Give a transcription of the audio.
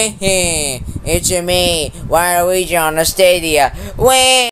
it's me, Waluigi on the Stadia. Wait.